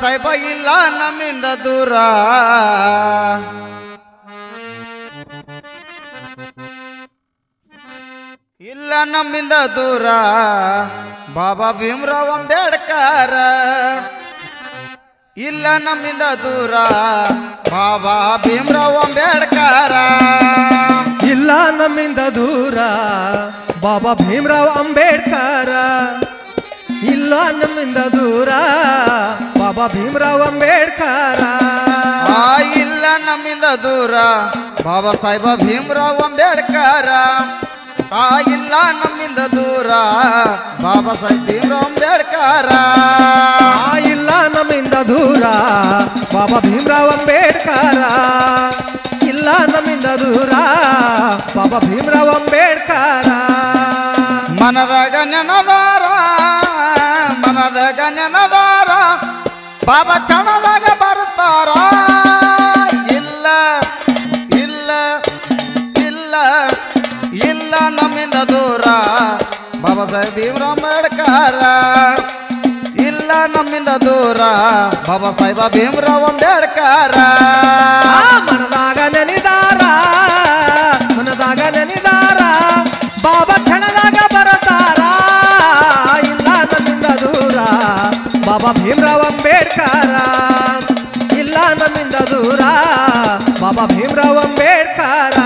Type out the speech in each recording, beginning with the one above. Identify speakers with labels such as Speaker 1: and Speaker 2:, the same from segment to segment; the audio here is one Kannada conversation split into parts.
Speaker 1: ಸಾಹೇಬ ಇಲ್ಲ ನಮ್ಮಿಂದ ದೂರ. ಇಲ್ಲ ನಮ್ಮಿಂದ ದೂರ. ಬಾಬಾ ಭೀಮರಾವ್ ಅಂಬೇಡ್ಕರ್. ಇಲ್ಲ ನಮ್ಮಿಂದ ದೂರ. ಬಾಬಾ ಭೀಮರಾವ್ ಅಂಬೇಡ್ಕರ್.
Speaker 2: ಇಲ್ಲ ನಮ್ಮಿಂದ ದೂರ. ಬಾಬಾ ಭೀಮರಾವ್ ಅಂಬೇಡ್ಕರ. ಇಲ್ಲ ನಮ್ಮಿಂದ ದೂರ. ಬಾಬಾ ಭೀಮರಾವ್ ಅಂಬೇಡ್ಕರ.
Speaker 1: ಆ ಇಲ್ಲ ನಮ್ಮಿಂದ ದೂರ. ಬಾಬಾ ಸಾಹೇಬ ಭೀಮರಾವ್ ಅಂಬೇಡ್ಕರ. ಆ ಇಲ್ಲ ನಮ್ಮಿಂದ ದೂರ. ಬಾಬಾ ಸಾಹೇಬ್ ಭೀಮರಾವ್ ಅಂಬೇಡ್ಕರ.
Speaker 2: ಆ ಇಲ್ಲ ನಮ್ಮಿಂದ ದೂರ. ಬಾಬಾ ಭೀಮರಾವ್ ಅಂಬೇಡ್ಕರ. ಇಲ್ಲ ನಮ್ಮಿಂದ ದೂರ. ಬಾಬಾ ಭೀಮರಾವ್ ಅಂಬೇಡ್ಕರ.
Speaker 1: ಮನದಾಗ ನೆನದಾರ. ಮನದಾಗ ನೆನದಾರ. ಬಾಬಾ ಚಣದಾಗ ಬರ್ತಾರ. ಇಲ್ಲ ಇಲ್ಲ ಇಲ್ಲ ಇಲ್ಲ ನಮ್ಮಿಂದ ದೂರ. ಬಾಬಾ ಸಾಹೇಬ್ ಭೀಮರಾವ್ ಅಂಬೇಡ್ಕರ. ಇಲ್ಲ ನಮ್ಮಿಂದ ದೂರ. ಬಾಬಾ ಸಾಹೇಬ ಭೀಮರಾವ್ ಅಂಬೇಡ್ಕರ್.
Speaker 2: ಅಂಬೇಡ್ಕರ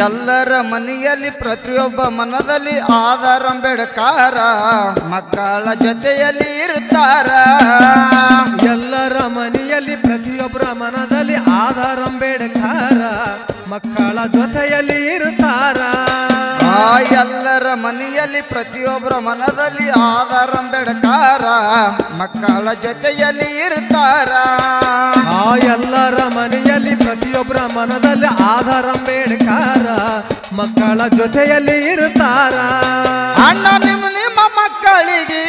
Speaker 1: ಎಲ್ಲರ ಮನೆಯಲ್ಲಿ ಪ್ರತಿಯೊಬ್ಬ ಮನದಲ್ಲಿ ಆಧಾರ ಅಂಬೇಡ್ಕರ ಮಕ್ಕಳ ಜೊತೆಯಲ್ಲಿ ಇರುತ್ತಾರ?
Speaker 2: ಎಲ್ಲರ ಮನೆಯಲ್ಲಿ ಪ್ರತಿಯೊಬ್ಬರ ಮನದಲ್ಲಿ ಆಧಾರ ಅಂಬೇಡ್ಕರ ಮಕ್ಕಳ ಜೊತೆಯಲ್ಲಿ ಇರುತ್ತಾರ?
Speaker 1: ಎಲ್ಲರ ಮನೆಯಲ್ಲಿ ಪ್ರತಿಯೊಬ್ಬರ ಮನದಲ್ಲಿ ಆಧಾರ ಅಂಬೇಡ್ಕರ ಮಕ್ಕಳ ಜೊತೆಯಲ್ಲಿ ಇರ್ತಾರ.
Speaker 2: ಆ ಎಲ್ಲರ ಮನೆಯಲ್ಲಿ ಪ್ರತಿಯೊಬ್ಬರ ಮನದಲ್ಲಿ ಆಧಾರ ಬೇಡಕಾರ. ಮಕ್ಕಳ ಜೊತೆಯಲ್ಲಿ ಇರ್ತಾರ.
Speaker 1: ಅಣ್ಣ ನಿಮ್ಮ ನಿಮ್ಮ ಮಕ್ಕಳಿಗೆ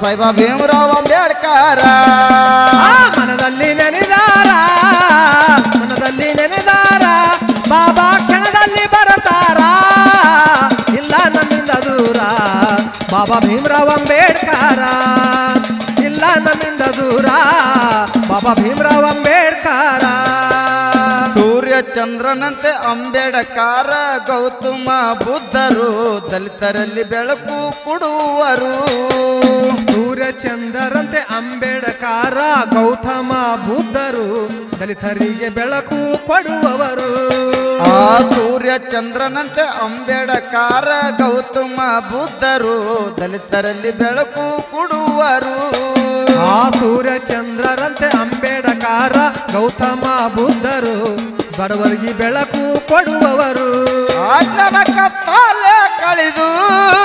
Speaker 1: ಬಾಬಾ ಸಾಹೇಬ ಭೀಮರಾವ್ ಅಂಬೇಡ್ಕರ.
Speaker 2: ಮನದಲ್ಲಿ ನೆನೆದಾರ ಮನದಲ್ಲಿ ನೆನೆದಾರ ಬಾಬಾ ಕ್ಷಣದಲ್ಲಿ ಬರತಾರ. ಇಲ್ಲ ನಮ್ಮಿಂದ ದೂರ ಬಾಬಾ ಭೀಮರಾವ್ ಅಂಬೇಡ್ಕರ. ಇಲ್ಲ ನಮ್ಮಿಂದ ದೂರ ಬಾಬಾ ಭೀಮರಾವ್ ಅಂಬೇಡ್ಕರ.
Speaker 1: ಸೂರ್ಯ ಚಂದ್ರನಂತೆ ಅಂಬೇಡ್ಕರ ಗೌತಮ ಬುದ್ಧರು ದಲಿತರಲ್ಲಿ ಬೆಳಕು ಕೊಡುವರು.
Speaker 2: ಸೂರ್ಯಚಂದ್ರರಂತೆ ಅಂಬೇಡ್ಕರ ಗೌತಮ ಬುದ್ಧರು ದಲಿತರಿಗೆ ಬೆಳಕು ಕೊಡುವವರು.
Speaker 1: ಆ ಸೂರ್ಯ ಚಂದ್ರನಂತೆ ಅಂಬೇಡ್ಕರ ಗೌತಮ ಬುದ್ಧರು ದಲಿತರಲ್ಲಿ ಬೆಳಕು ಕೊಡುವರು.
Speaker 2: ಆ ಸೂರ್ಯ ಚಂದ್ರರಂತೆ ಅಂಬೇಡ್ಕರ ಗೌತಮ ಬುದ್ಧರು ಬಡವರಿಗೆ ಬೆಳಕು ಕೊಡುವವರು.
Speaker 1: ಕತ್ತಲೆ ಕಳೆದು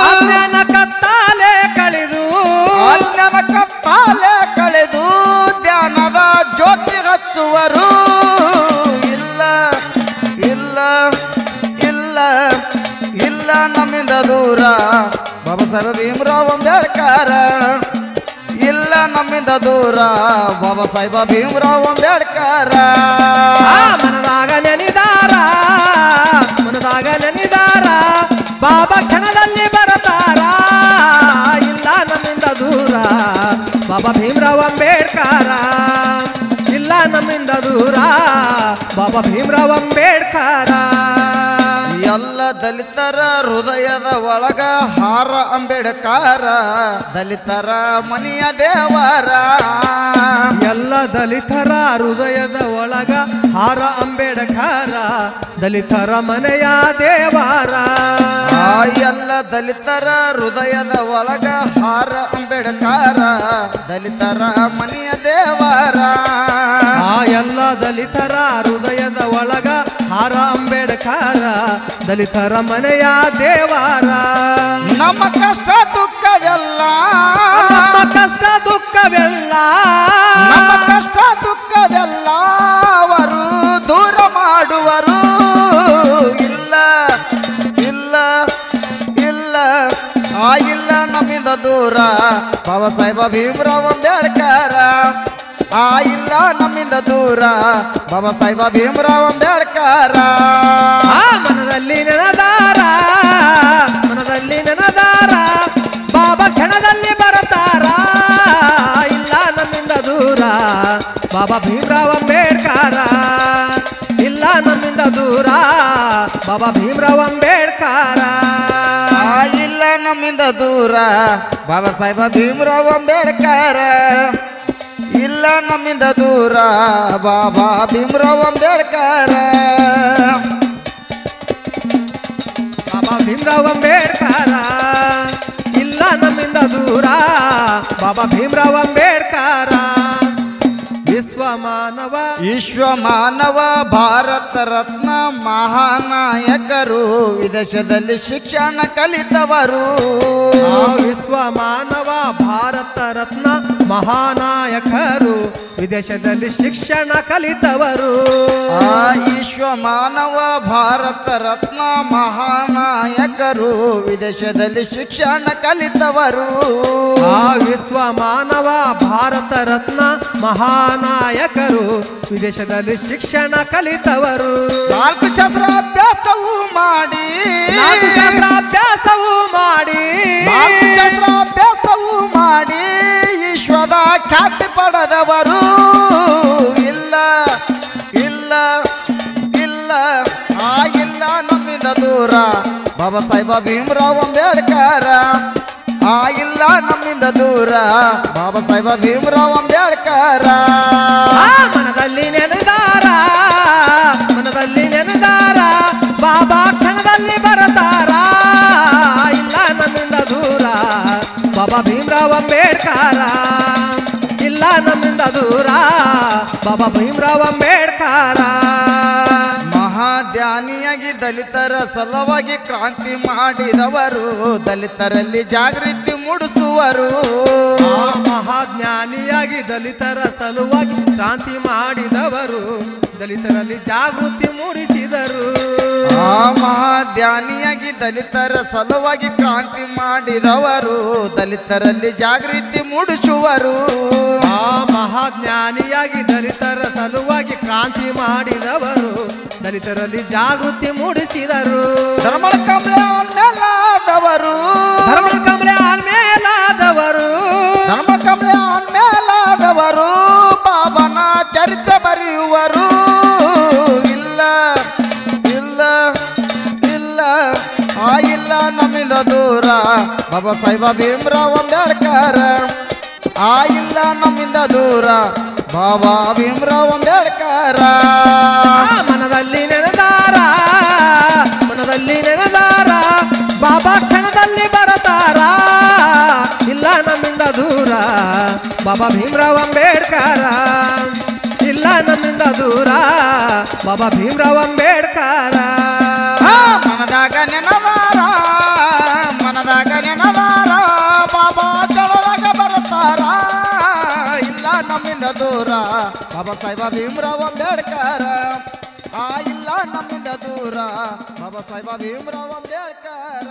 Speaker 2: ಅಜ್ಞಾನ
Speaker 1: ಬಾಬಾ ಸಾಹೇಬ್ ಭೀಮರಾವ್ ಅಂಬೇಡ್ಕರ. ಇಲ್ಲ ನಮ್ಮಿಂದ ದೂರ ಬಾಬಾ ಸಾಹೇಬ ಭೀಮರಾವ್ ಅಂಬೇಡ್ಕರ.
Speaker 2: ಮನದಾಗ ನೆನಿದಾರ ಮನದಾಗ ನೆನಿದಾರ, ಬಾಬಾ ಕ್ಷಣದಲ್ಲಿ ಬರತಾರ. ಇಲ್ಲ ನಮ್ಮಿಂದ ದೂರ ಬಾಬಾ ಭೀಮರಾವ್ ಅಂಬೇಡ್ಕರ. ಇಲ್ಲ ನಮ್ಮಿಂದ ದೂರ ಬಾಬಾ ಭೀಮರಾವ್ ಅಂಬೇಡ್ಕರ.
Speaker 1: ಎಲ್ಲ ದಲಿತರ ಹೃದಯದ ಒಳಗ ಹಾರ ಅಂಬೇಡ್ಕರ ದಲಿತರ ಮನೆಯ ದೇವರ.
Speaker 2: ಎಲ್ಲ ದಲಿತರ ಹೃದಯದ ಒಳಗ ಹಾರ ಅಂಬೇಡ್ಕರ ದಲಿತರ ಮನೆಯ ದೇವಾರ.
Speaker 1: ಆ ಎಲ್ಲ ದಲಿತರ ಹೃದಯದ ಒಳಗ ಹಾರ ಅಂಬೇಡ್ಕರ ದಲಿತರ ಮನೆಯ ದೇವರ.
Speaker 2: ಆ ಎಲ್ಲ ದಲಿತರ ಹೃದಯದ ಒಳಗ ಹಾರ ಅಂಬೇಡ್ಕರ ದಲಿತರ ಮನೆಯ ದೇವಾರ.
Speaker 1: ನಮ್ಮ ಕಷ್ಟ ದುಃಖವೆಲ್ಲ.
Speaker 2: ನಮ್ಮ ಕಷ್ಟ ದುಃಖವೆಲ್ಲ.
Speaker 1: ನಮ್ಮ ಕಷ್ಟ ದುಃಖವೆಲ್ಲ ಅವರು ದೂರ ಮಾಡುವರು. ಇಲ್ಲ ಇಲ್ಲ ಆ ಇಲ್ಲ ನಮ್ಮಿಂದ ದೂರ. ಬಾಬಾ ಸಾಹೇಬ ಭೀಮರಾವ್ ಅಂಬೇಡ್ಕರ. ಆ ಇಲ್ಲ ನಮ್ಮಿಂದ ದೂರ. ಬಾಬಾ ಸಾಹೇಬ ಭೀಮರಾವ್ ಅಂಬೇಡ್ಕರ.
Speaker 2: ಆ ಮನದಲ್ಲಿ ನೆನದಾರ ಮನದಲ್ಲಿ ನೆನದಾರ ಬಾಬಾ ಕ್ಷಣದಲ್ಲಿ ಬರತಾರ. ಇಲ್ಲ ನಮ್ಮಿಂದ ದೂರ ಬಾಬಾ ಭೀಮರಾವ್ ಅಂಬೇಡ್ಕರ. ಇಲ್ಲ ನಮ್ಮಿಂದ ದೂರ ಬಾಬಾ ಭೀಮರಾವ್ ಅಂಬೇಡ್ಕರ.
Speaker 1: ಇಲ್ಲ ನಮ್ಮಿಂದ ದೂರ ಬಾಬಾ ಸಾಹೇಬ ಭೀಮರಾವ್ ಅಂಬೇಡ್ಕರ. ಇಲ್ಲ ನಮ್ಮಿಂದ ದೂರ. ಬಾಬಾ ಭೀಮರಾವ್ ಅಂಬೇಡ್ಕರ.
Speaker 2: ಬಾಬಾ ಭೀಮರಾವ್ ಅಂಬೇಡ್ಕರ. ಇಲ್ಲ ನಮ್ಮಿಂದ ದೂರ. ಬಾಬಾ ಭೀಮರಾವ್ ಅಂಬೇಡ್ಕರ. ವಿಶ್ವ ಮಾನವ
Speaker 1: ವಿಶ್ವ ಮಾನವ ಭಾರತ ರತ್ನ ಮಹಾನಾಯಕರು ವಿದೇಶದಲ್ಲಿ ಶಿಕ್ಷಣ ಕಲಿತವರು.
Speaker 2: ವಿಶ್ವ ಮಾನವ ಭಾರತ ರತ್ನ ಮಹಾನಾಯಕರು ವಿದೇಶದಲ್ಲಿ ಶಿಕ್ಷಣ ಕಲಿತವರು.
Speaker 1: ಆ ವಿಶ್ವ ಮಾನವ ಭಾರತ ರತ್ನ ಮಹಾನಾಯಕರು ವಿದೇಶದಲ್ಲಿ ಶಿಕ್ಷಣ ಕಲಿತವರು.
Speaker 2: ಆ ವಿಶ್ವ ಮಾನವ ಭಾರತ ರತ್ನ ಮಹಾನಾಯಕರು ವಿದೇಶದಲ್ಲಿ ಶಿಕ್ಷಣ ಕಲಿತವರು.
Speaker 1: ನಾಲ್ಕು ಚಂದ್ರ ಅಭ್ಯಾಸವು ಮಾಡಿ.
Speaker 2: ನಾಲ್ಕು ಶಾಸ್ತ್ರಾಭ್ಯಾಸವು ಮಾಡಿ.
Speaker 1: ನಾಲ್ಕು ಚಂದ್ರ ಅಭ್ಯಾಸವು ಮಾಡಿ. ವಿಶ್ವದ ಖ್ಯಾತಿ ಪಡೆದವರು ಇಲ್ಲ ಇಲ್ಲ ಇಲ್ಲ. ಆ ಇಲ್ಲ ನಮ್ಮಿಂದ ದೂರ. ಬಾಬಾ ಸಾಹೇಬ ಭೀಮರಾವ್ ಅಂಬೇಡ್ಕರ. ಆ ಇಲ್ಲ ನಮ್ಮಿಂದ ದೂರ. ಬಾಬಾ ಸಾಹೇಬ ಭೀಮರಾವ್ ಅಂಬೇಡ್ಕರ.
Speaker 2: ಮನದಲ್ಲಿ ನೆನೆದಾರ ದೂರ ಬಾಬಾ ಭೀಮರಾವ್ ಅಂಬೇಡ್ಕರ.
Speaker 1: ಮಹಾಧ್ಯಾನಿಯಾಗಿ ದಲಿತರ ಸಲುವಾಗಿ ಕ್ರಾಂತಿ ಮಾಡಿದವರು ದಲಿತರಲ್ಲಿ ಜಾಗೃತಿ ಮೂಡಿಸುವರು.
Speaker 2: ಆ ಮಹಾಜ್ಞಾನಿಯಾಗಿ ದಲಿತರ ಸಲುವಾಗಿ ಕ್ರಾಂತಿ ಮಾಡಿದವರು. ದಲಿತರಲ್ಲಿ ಜಾಗೃತಿ ಮೂಡಿಸಿದರು.
Speaker 1: ಆ ಮಹಾಧ್ಯಾನಿಯಾಗಿ ದಲಿತರ ಸಲುವಾಗಿ ಕ್ರಾಂತಿ ಮಾಡಿದವರು. ದಲಿತರಲ್ಲಿ ಜಾಗೃತಿ ಮೂಡಿಸುವರು.
Speaker 2: ಆ ಮಹಾಜ್ಞಾನಿಯಾಗಿ ದಲಿತರ ಸಲುವಾಗಿ ಕ್ರಾಂತಿ ಮಾಡಿದವರು. ದಲಿತರಲ್ಲಿ ಜಾಗೃತಿ ಮೂಡಿಸಿದರು.
Speaker 1: ಧರ್ಮಳ ಕಮಲ ಮೇಲಾದವರು. ಬಾಬಾ ಸಾಹೇಬ ಭೀಮರಾವ್ ಅಂಬೇಡ್ಕರ್. ಆ ಇಲ್ಲ ನಮ್ಮಿಂದ ದೂರ ಬಾಬಾ ಭೀಮರಾವ್ ಅಂಬೇಡ್ಕರ್.
Speaker 2: ಮನದಲ್ಲಿ ನೆನೆದಾರ ಮನದಲ್ಲಿ ನೆನೆದಾರ ಬಾಬಾ ಕ್ಷಣದಲ್ಲಿ ಬರತಾರ. ಇಲ್ಲ ನಮ್ಮಿಂದ ದೂರ ಬಾಬಾ ಭೀಮರಾವ್ ಅಂಬೇಡ್ಕರ. ಇಲ್ಲ ನಮ್ಮಿಂದ ದೂರ ಬಾಬಾ ಭೀಮರಾವ್ ಅಂಬೇಡ್ಕರ.
Speaker 1: ಮನದಾಗ ನೆನವಾರ ಬಾಬಾ ಸಾಹೇಬ ಭೀಮರಾವ್ ಅಂಬೇಡ್ಕರ್ ಆ ಇಲ್ಲ ನಮ್ಮಿಂದ ದೂರ ಬಾಬಾ ಸಾಹೇಬ ಭೀಮರಾವ್ ಅಂಬೇಡ್ಕರ್